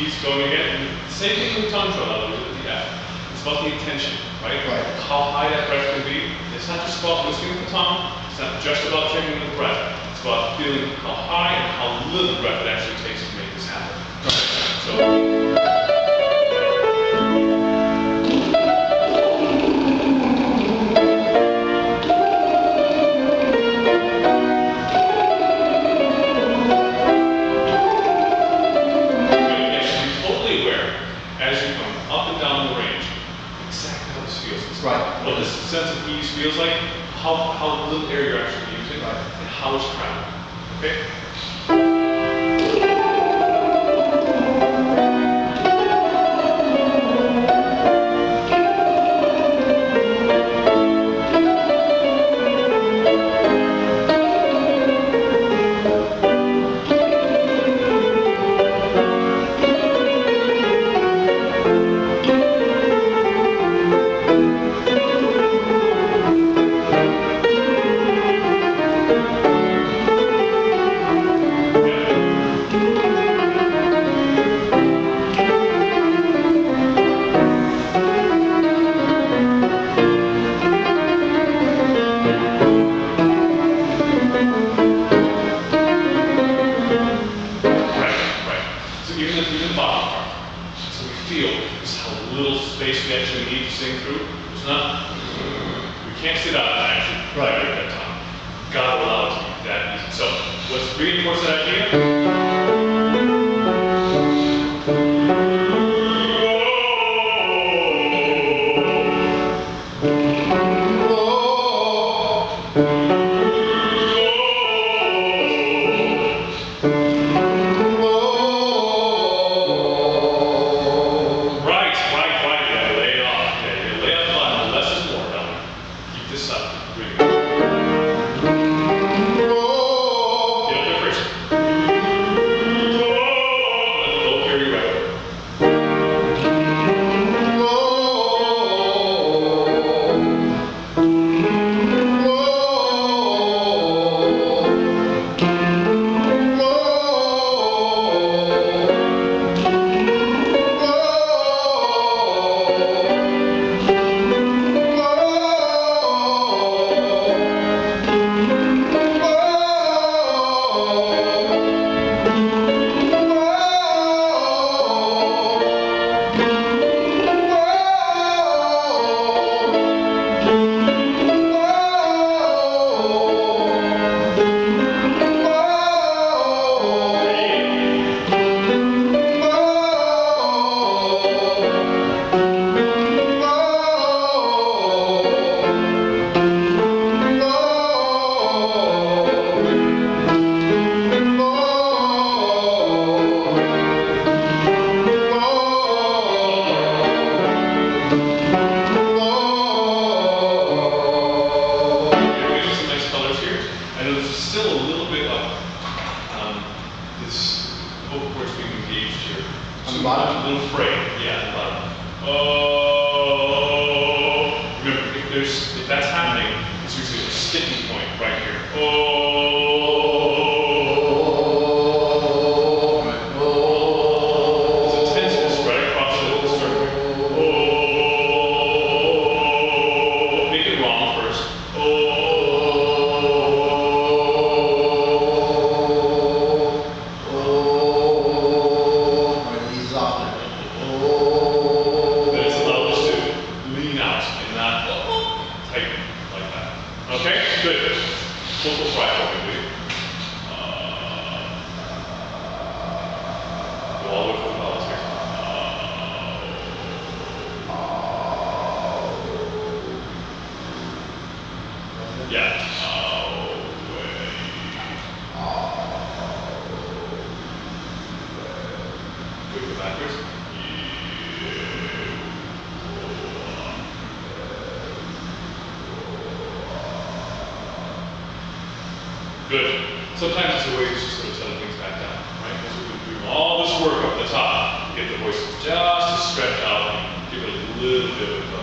ease going again. And same thing with tongue trill, with the F. It's about the intention, right? Right. How high that breath can be. It's not just about listening the tongue. It's not just about training with the breath. It's about feeling how high and how little breath it actually takes to make this happen. So. Right. What this sense of ease feels like, how, how little air you're actually using, Right. and how it's traveling. Okay? Just how little space we actually need to sing through. It's not, we can't sit out and actually Right. at that time. Gotta allow it to be that easy. So let's reinforce that idea. Vocal cords being engaged here. On the bottom? A little frayed, yeah, the bottom. Oh, remember, if there's, if that's happening, it's usually a sticking point right here. Oh. Sometimes it's a way to sort of settle things back down, right? Because we've been doing all this work up the top, to get the voice just to stretch out and give it a little bit of